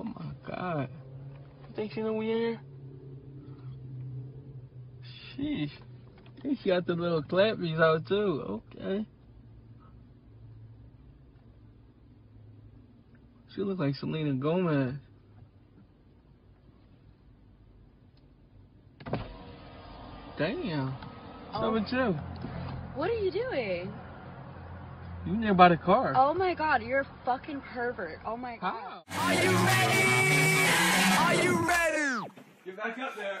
Oh my god. You think she know we in here? Sheesh. I think she got the little clappies out too. Okay. She look like Selena Gomez. Damn. Oh. with you? What are you doing? You near by the car. Oh my god, you're a fucking pervert. Oh my god. How? Are you ready? Are you ready? Get back up there.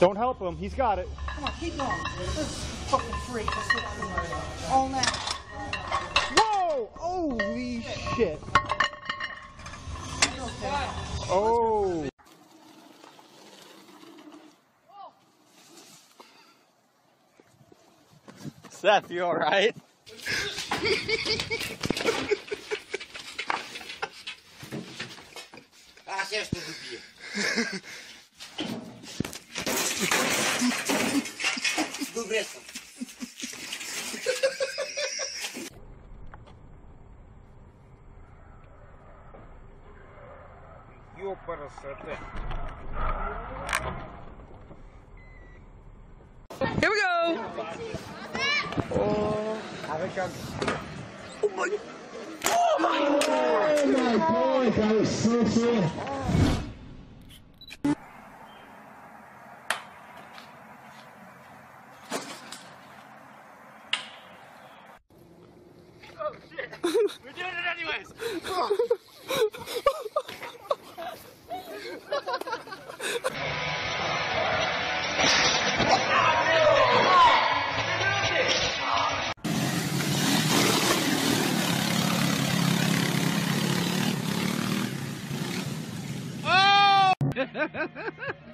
Don't help him. He's got it. Come on, keep going. This is fucking freak. All now. Whoa! Holy shit. Oh. Seth, you alright? Ah, c'est un Here we go! Oh, have oh my! Oh my! Oh my God! That was so cool! Oh shit! We're doing it anyways! oh!